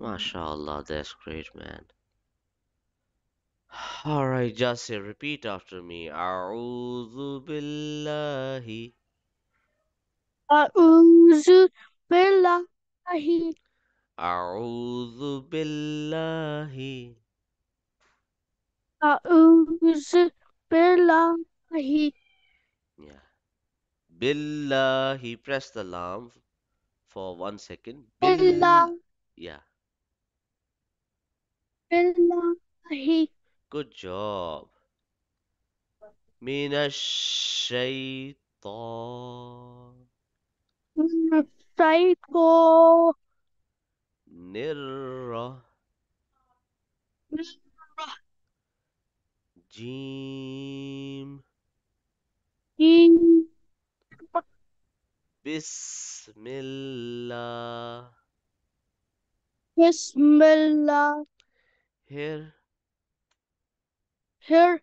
MashaAllah, that's great, man. Alright, just say, repeat after me. A'udhu billahi. A'udhu billahi. A'udhu billahi. A'udhu billahi. Yeah. Billahi. Press the lam for one second. Billahi. Yeah. بالله Good job. Minash shaitan. من الشيطان Nirra. Jim. الرجيم Bismillah. بسم الله here, here.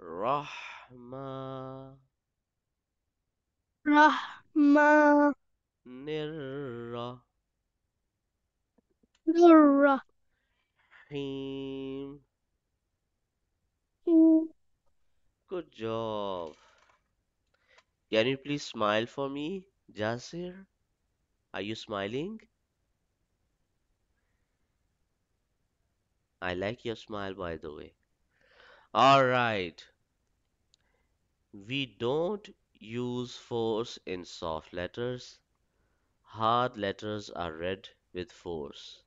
Rahma. Rahma. Nirra. Nirra. Him. Good job. Can you please smile for me, Jasir? Are you smiling? I like your smile, by the way. All right. We don't use force in soft letters. Hard letters are read with force.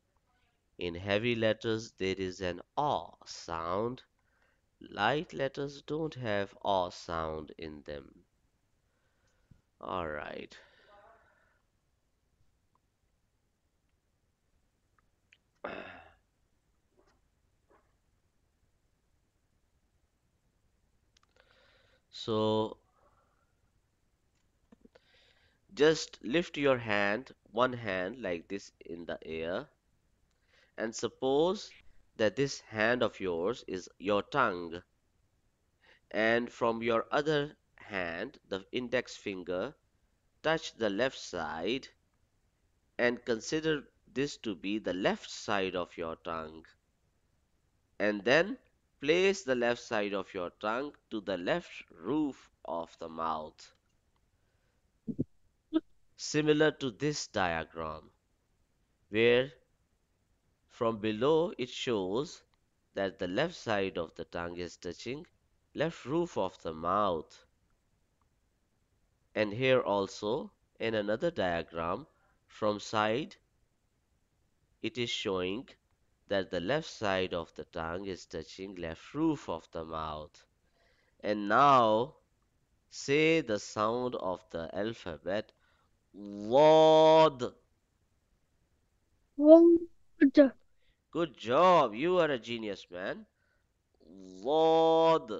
In heavy letters, there is an aw sound. Light letters don't have aw sound in them. All So just lift your hand, one hand like this in the air, and suppose that this hand of yours is your tongue, and from your other hand, the index finger, touch the left side and consider this to be the left side of your tongue. And then place the left side of your tongue to the left roof of the mouth. Similar to this diagram, where from below it shows that the left side of the tongue is touching left roof of the mouth. And here also in another diagram from side it is showing that the left side of the tongue is touching left roof of the mouth. And now say the sound of the alphabet Wad. Wad. Good job. You are a genius, man. Wad.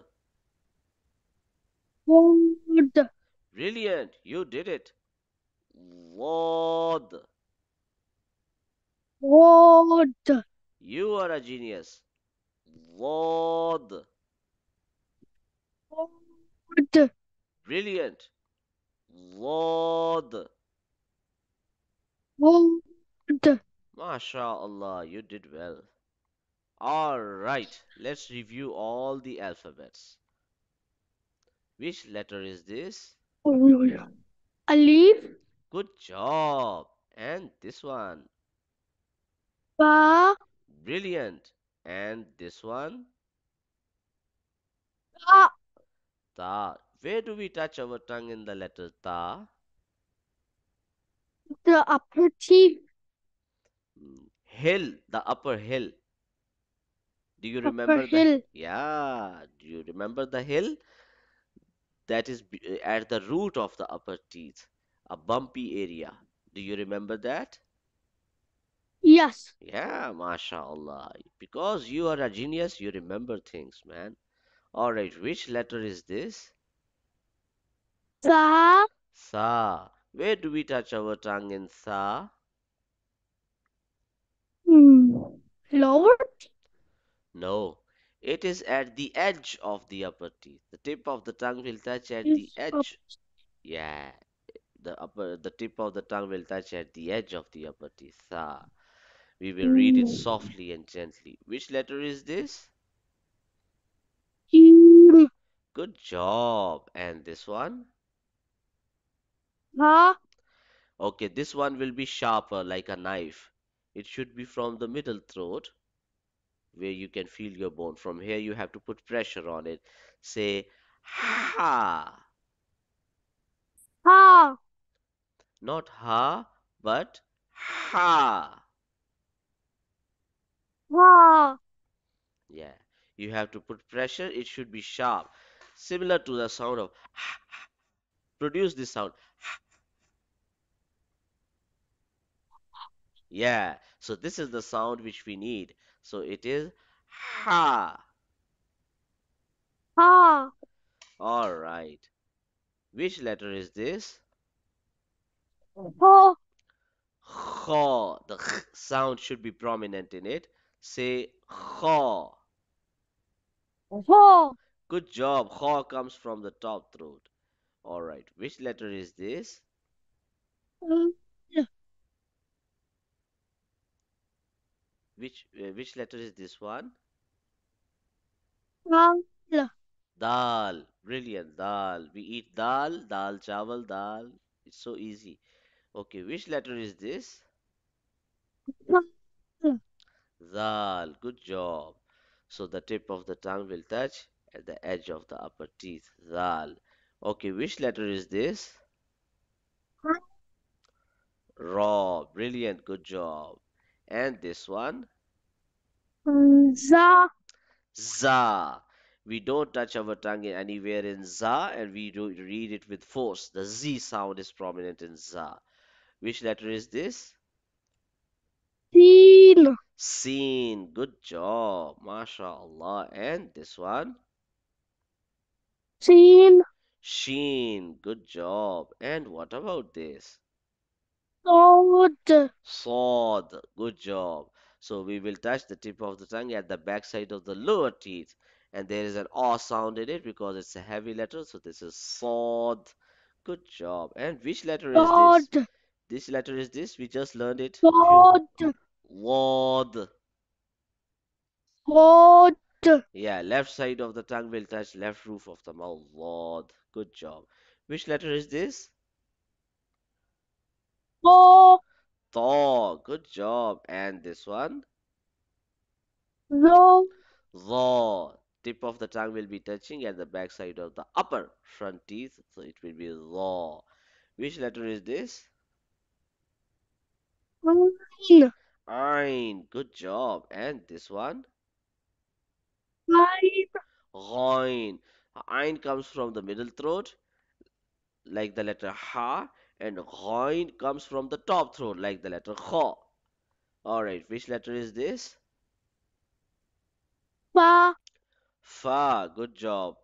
Wad. Brilliant. You did it. Wad. Wad. You are a genius. Lord. Wad. Brilliant. Lord. Wad. MashaAllah, you did well. Alright, let's review all the alphabets. Which letter is this? Alif. Good job. And this one. Ba brilliant. And this one? Ta. Ta. Where do we touch our tongue in the letter ta? The upper teeth. Hill, the upper hill. Do you upper remember the hill? Yeah. Do you remember the hill? That is at the root of the upper teeth, a bumpy area. Do you remember that? Yes Yeah, mashallah. Because you are a genius, you remember things, man. Alright, which letter is this? sa Sa. Where do we touch our tongue in sa? hmm, lower No, it is at the edge of the upper teeth. The tip of the tongue will touch at the up edge. Yeah, the upper, the tip of the tongue will touch at the edge of the upper teeth. Sa. We will read it softly and gently. Which letter is this? Good job. And this one? ha, Okay, this one will be sharper like a knife. It should be from the middle throat where you can feel your bone. From here, you have to put pressure on it. Say, ha. ha, Not ha, but ha. Ha, Yeah, you have to put pressure. It should be sharp, similar to the sound of produce this sound. Yeah, so this is the sound which we need. So it is ha. ha, All right. Which letter is this? ho, Kha. The sound should be prominent in it. Say kha. ho, Good job. Kha comes from the top throat. All right. Which letter is this? l, Which uh, which letter is this one? lang, l, Dal. Brilliant. Dal. We eat dal, dal, chawal, dal. It's so easy. Okay. Which letter is this? Zal. Good job. So the tip of the tongue will touch at the edge of the upper teeth. Zal. Okay, which letter is this? Raw. Brilliant. Good job. And this one? za, Za. We don't touch our tongue anywhere in za and we do read it with force. The Z sound is prominent in za. Which letter is this? sin, Seen. Good job. MashaAllah. And this one? sin, Sheen. Good job. And what about this? sod, Sword. Good job. So we will touch the tip of the tongue at the back side of the lower teeth. And there is an aw sound in it because it's a heavy letter. So this is sword. Good job. And which letter is this? sod, This letter is this. We just learned it. sod, Wad. sod, Yeah, left side of the tongue will touch left roof of the mouth. Wad. Good job. Which letter is this? Thaw. Good job. And this one? zo, Zaw. Tip of the tongue will be touching at the back side of the upper front teeth, so it will be zaw. Which letter is this? Ein. Good job. And this one? ein, Ghain. Ein comes from the middle throat, like the letter ha, and ghain comes from the top throat, like the letter kha. Alright, which letter is this? fa, Fa. Good job.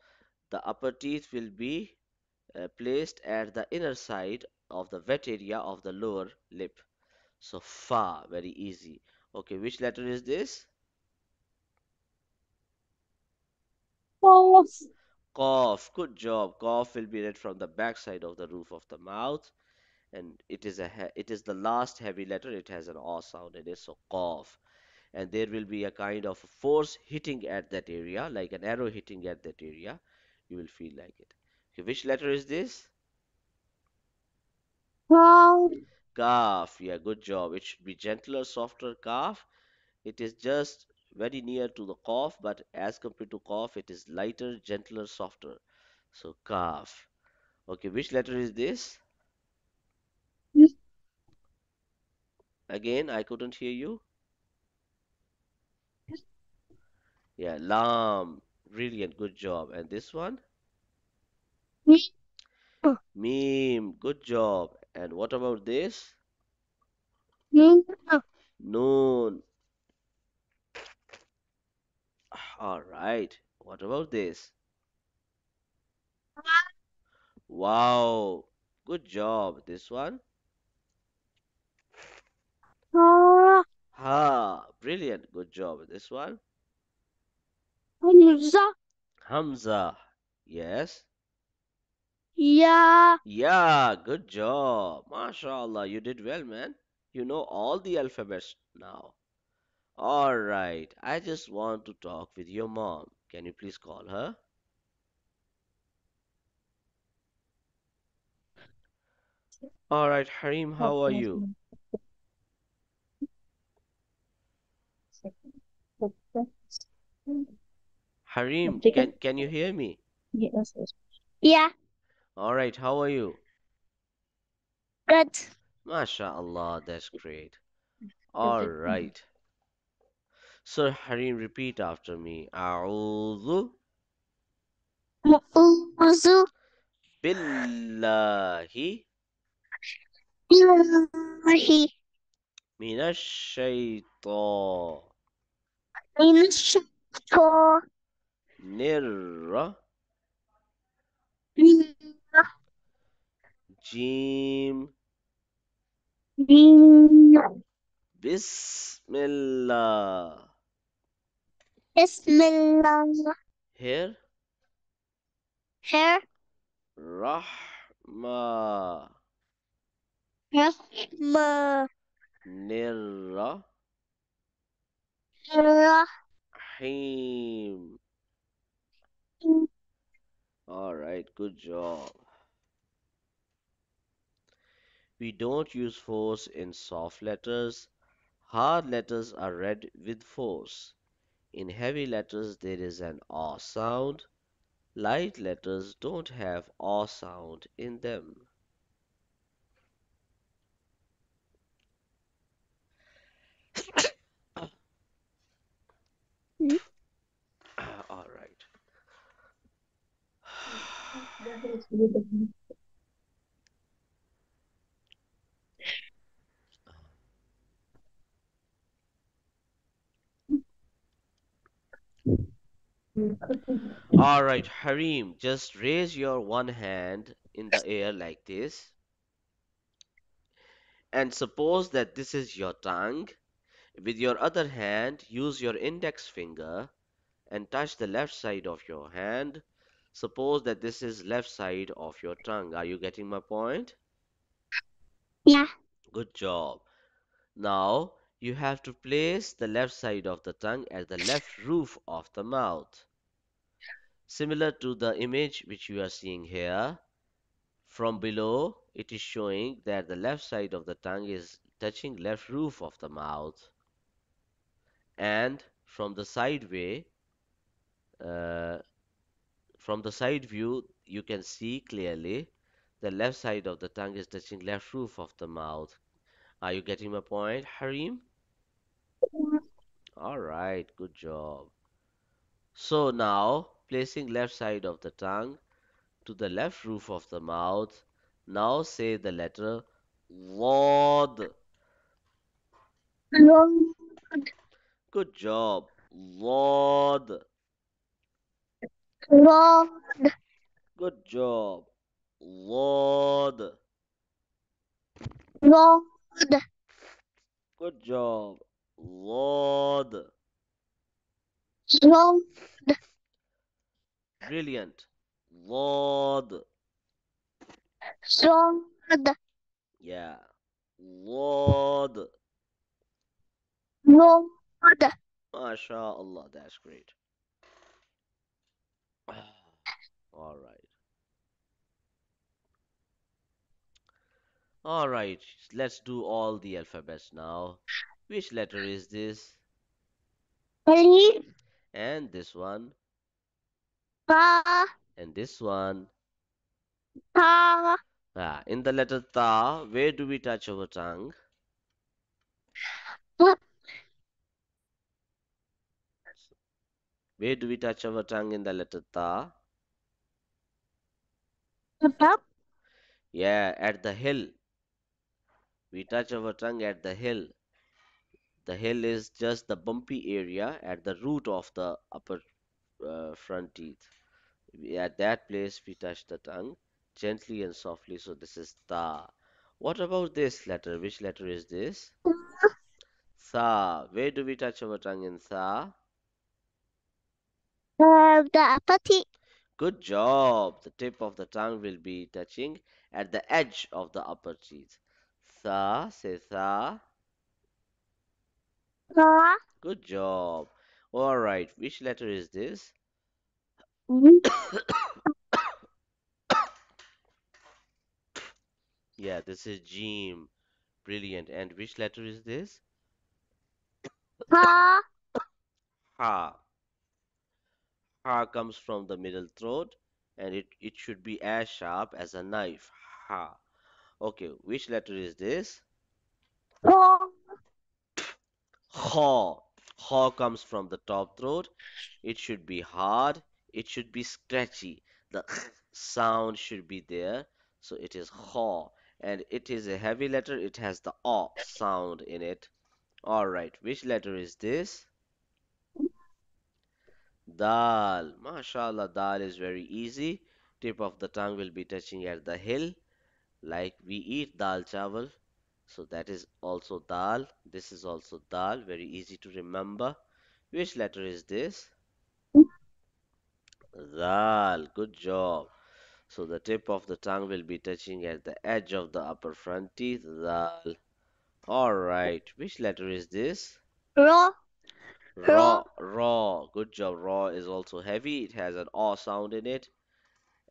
The upper teeth will be uh, placed at the inner side of the wet area of the lower lip. So fa, very easy. Okay, which letter is this? Qaf, Cough. Good job. Qaf will be read from the back side of the roof of the mouth, and it is a it is the last heavy letter. It has an aw sound in it, so qaf. And there will be a kind of force hitting at that area, like an arrow hitting at that area. You will feel like it. Okay, which letter is this? Kaf, Kaf. Yeah, good job. It should be gentler, softer kaf. It is just very near to the qaf, but as compared to qaf, it is lighter, gentler, softer. So kaf. Okay, which letter is this? Again, I couldn't hear you. Yeah, lam. Brilliant, good job. And this one? mim, Meme. Good job. And what about this? mim, Noon. All right. What about this? Wow. Good job. This one? ha, Ha. Brilliant. Good job. This one? hamza, Hamza. Yes. Ya, Yeah, good job. MashaAllah, you did well, man. You know all the alphabets now. All right. I just want to talk with your mom. Can you please call her? All right, Hareem, how are you? Hareem, can can you hear me? Yeah, All right, how are you? good. MashaAllah, that's great. All right. So Hareem, repeat after me. A'udhu Mu'uzu billahi billahi minash shaitanir minash jim bismillah. Bismillah. Here, Here, rahma Rahma, nirrahim. Rahim. All right, good job. We don't use force in soft letters. Hard letters are read with force. In heavy letters, there is an R sound. Light letters don't have R sound in them. All right. All right, Hareem, just raise your one hand in the air like this. And suppose that this is your tongue. With your other hand, use your index finger and touch the left side of your hand. Suppose that this is left side of your tongue. Are you getting my point? Yeah. Good job. Now you have to place the left side of the tongue at the left roof of the mouth. Similar to the image which you are seeing here, from below it is showing that the left side of the tongue is touching left roof of the mouth and from the side way uh, from the side view you can see clearly the left side of the tongue is touching left roof of the mouth. Are you getting my point, Hareem? All right, good job. So now, placing left side of the tongue to the left roof of the mouth, now say the letter Lord. Lord, Good job. Lord. Lord, Good job. Lord. Lord, Good job. Lord. Lord, Brilliant. Lord. Lord, Yeah. Lord. Lord, MashaAllah, that's great. All right. All right. Let's do all the alphabets now. Which letter is this? Alif, And this one? Ba, And this one? Ta, Ah, in the letter Ta, where do we touch our tongue? Where do we touch our tongue in the letter Ta? Yeah, at the hill. We touch our tongue at the hill. The hill is just the bumpy area at the root of the upper uh, front teeth. We- At that place, we touch the tongue gently and softly. So this is Ta. What about this letter? Which letter is this? Sa. Where do we touch our tongue in Sa? uh, the upper teeth, Good job. The tip of the tongue will be touching at the edge of the upper teeth. Sa. Say Sa. Ba, Good job. All right, which letter is this? Yeah, this is Jim. Brilliant. And which letter is this? Ha, Ha. Ha comes from the middle throat and it, it should be as sharp as a knife. Ha. Okay, which letter is this? Ho, Haw. Haw comes from the top throat. It should be hard. It should be scratchy. The sound should be there. So it is haw. And it is a heavy letter. It has the aw sound in it. All right, which letter is this? Dal. MashaAllah, dal is very easy. Tip of the tongue will be touching at the hill, like we eat dal chawal. So that is also dal. This is also dal. Very easy to remember. Which letter is this? Dal. Good job. So the tip of the tongue will be touching at the edge of the upper front teeth. Dal. All right. Which letter is this? Ro, Raw. Raw. Good job. Raw is also heavy. It has an aw sound in it.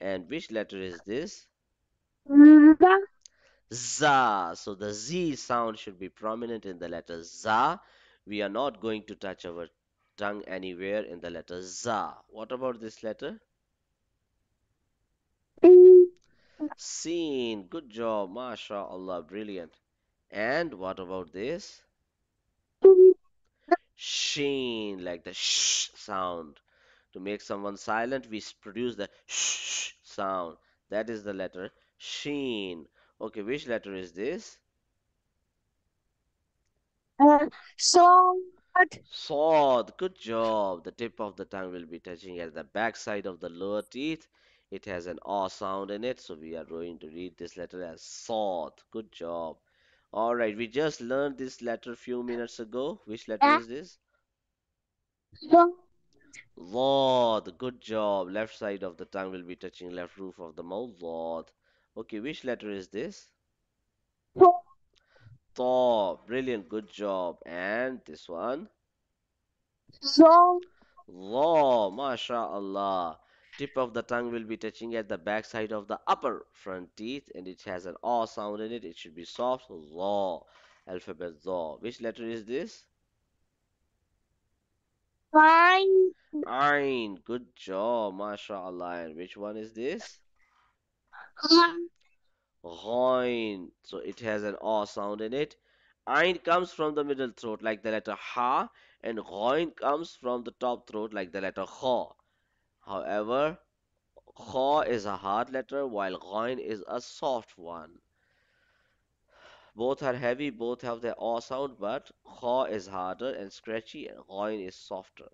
And which letter is this? Z, Za. So the Z sound should be prominent in the letter Za. We are not going to touch our tongue anywhere in the letter Za. What about this letter? Seen. Good job. MashaAllah. Brilliant. And what about this? Mm. Sheen. Like the sh sound. To make someone silent, we produce the sh sound. That is the letter Sheen. Okay, which letter is this? uh, Sword, Sword. Good job. The tip of the tongue will be touching at the back side of the lower teeth. It has an aw sound in it, so we are going to read this letter as sword. Good job. All right, we just learned this letter few minutes ago. Which letter is this? Sword, Lord. Good job. Left side of the tongue will be touching left roof of the mouth. Lord. Okay, which letter is this? Sword, Thaw. Brilliant. Good job. And this one? Sword, Law, mashallah. Tip of the tongue will be touching at the back side of the upper front teeth and it has an aw sound in it. It should be soft. Law. Alphabet Law. Which letter is this? Fine, Ain. Good job, mashallah. And which one is this? Ghain. So it has an aw sound in it. Ain comes from the middle throat like the letter Ha and Ghain comes from the top throat like the letter Kha. However, Kha is a hard letter while Ghain is a soft one. Both are heavy, both have their aw sound, but Kha is harder and scratchy and Ghain is softer.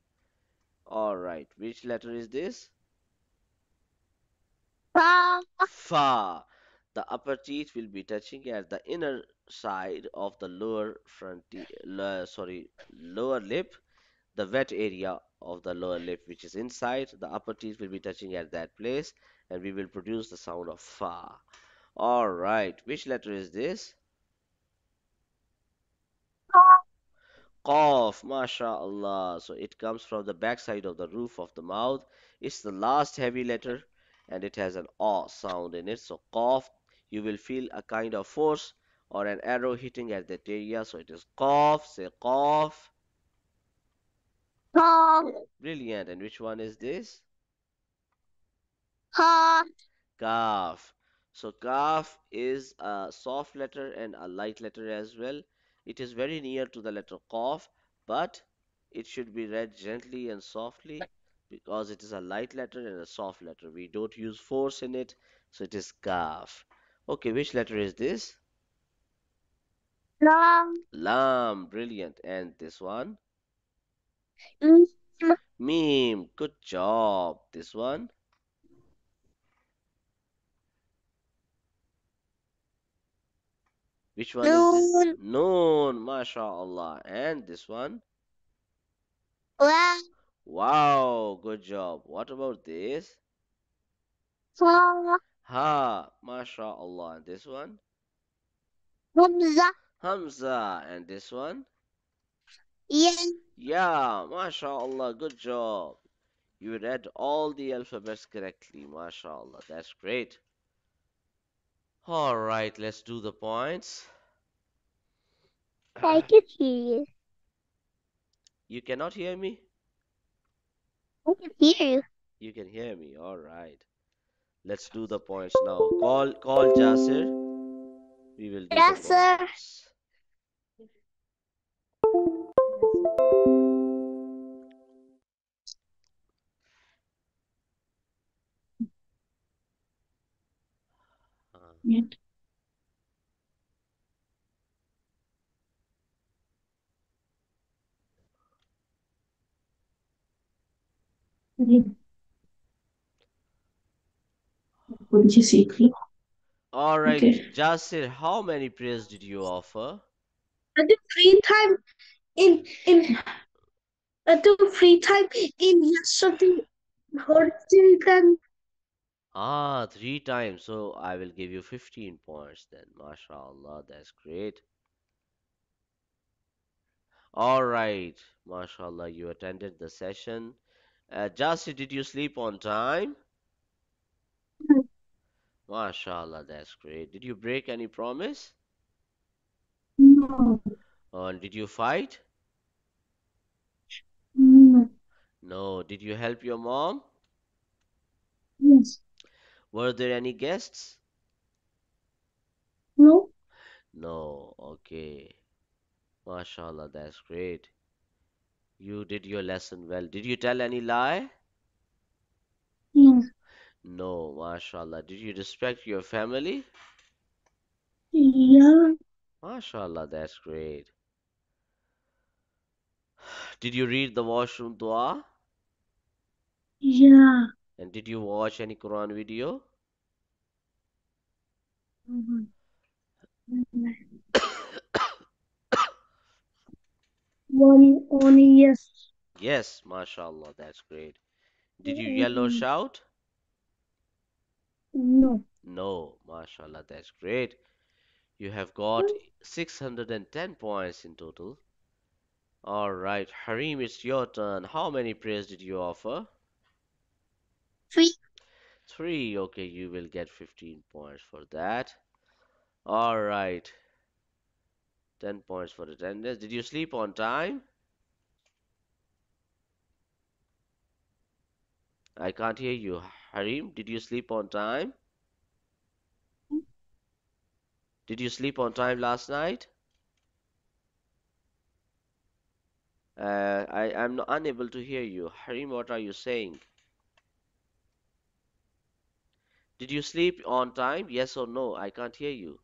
Alright, which letter is this? Fa, Fa. The upper teeth will be touching at the inner side of the lower front sorry, lower lip, the wet area of the lower lip, which is inside. The upper teeth will be touching at that place, and we will produce the sound of fa. All right, which letter is this? Qaf, mashallah. So it comes from the back side of the roof of the mouth. It's the last heavy letter and it has an aw sound in it. So qaf, you will feel a kind of force or an arrow hitting at that area. So it is qaf, say qaf. Ha, Brilliant. And which one is this? Ha, Kaf. So kaf is a soft letter and a light letter as well. It is very near to the letter qaf, but it should be read gently and softly because it is a light letter and a soft letter. We don't use force in it, so it is kaf. Okay, which letter is this? Lam, Lam. Brilliant. And this one? Mm-hmm. Mim, Mim. Good job. This one? Which one is this? Noon, Noon. MashaAllah. And this one? La, Wow, good job. What about this? Fa, Ha, mashallah. And this one? Hamza, Hamza. And this one? Yen, Yeah, mashallah, good job. You read all the alphabets correctly, mashallah. That's great. All right, let's do the points. I can hear you. You cannot hear me? I can hear you. You can hear me. All right. Let's do the points now. Call call Jasir. We will do Yes, Cliff? all right, Okay. Jasir, how many prayers did you offer? I do free time in in I do free time in yesterday Thursday then Ah, three times. So I will give you 15 points then. MashaAllah, that's great. All right, MashaAllah, you attended the session. Uh, Jasir, did you sleep on time? MashaAllah, that's great. Did you break any promise? no Or did you fight? no No. Did you help your mom? yes Were there any guests? no No. Okay. MashaAllah, that's great. You did your lesson well. Did you tell any lie? no No, mashallah. Did you respect your family? yeah Mashallah, that's great. Did you read the washroom dua? yeah And did you watch any Quran video? one only yes Yes, mashallah, that's great. Did you yell or shout? no No, mashallah, that's great. You have got 610 points in total. All right, Hareem, it's your turn. How many prayers did you offer? Three. Three. Okay, you will get 15 points for that. All right. 10 points for attendance. Did you sleep on time? I can't hear you. Hareem, did you sleep on time? Did you sleep on time last night? Uh, I am unable to hear you. Hareem, what are you saying? Did you sleep on time? Yes or no? I can't hear you.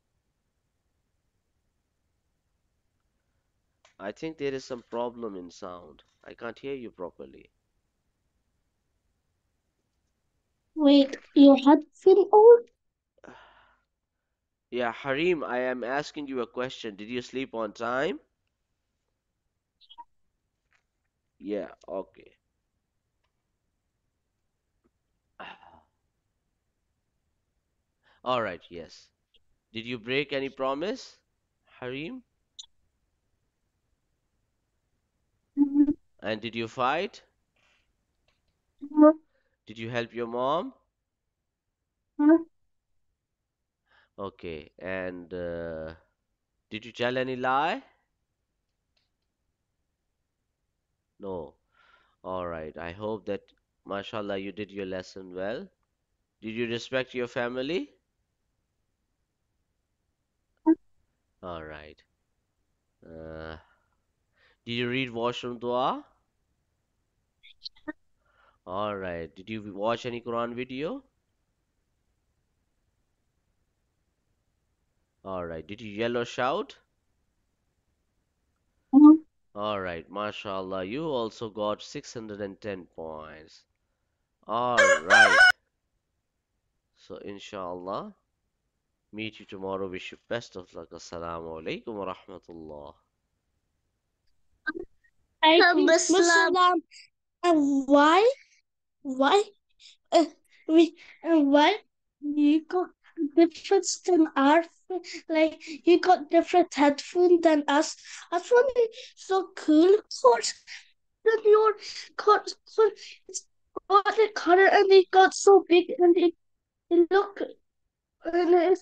I think there is some problem in sound. I can't hear you properly. wait your headphone on Yeah, Hareem, I am asking you a question. Did you sleep on time? Yeah, okay. All right, yes. Did you break any promise, Hareem? Mm-hmm. And did you fight? no Did you help your mom? no Okay, and uh, did you tell any lie? No. All right. I hope that, mashallah, you did your lesson well. Did you respect your family? All right. Uh, did you read washroom dua? All right. Did you watch any Quran video? All right. Did you yell or shout? no All right. Mashallah, you also got 610 points. All right. So, inshallah, meet you tomorrow. Wish you best of luck. Assalamu alaikum wa rahmatullah. Muslim. And why? Why? Uh, we, uh, why you got different than our like you got different headphones than us. I found it so cool. Of course, then your cousin got the cutter and it got so big and it, it looked and it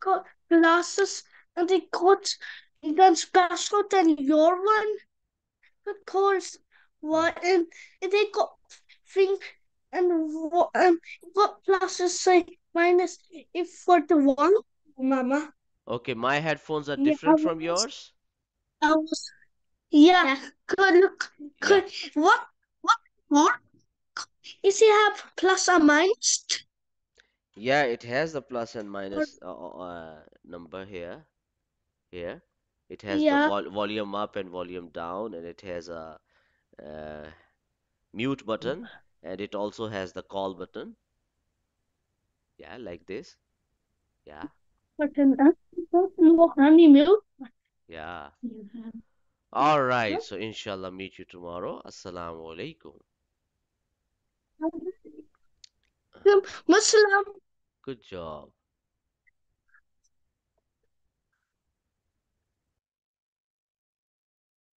got glasses and it got even special than your one. Because what and they got thing and what um what pluses say minus if for the one mama? Okay, my headphones are different I from was- yours. I was yeah good look good what what what is it have plus or minus Yeah, it has the plus and minus uh, uh, uh, number here. Here, it has the Yeah. vol volume up and volume down, and it has a uh, mute button, and it also has the call button. Yeah, like this. Yeah, button no honey milk yeah. All right, so inshallah, meet you tomorrow. Assalamu alaikum. Muslim Good job.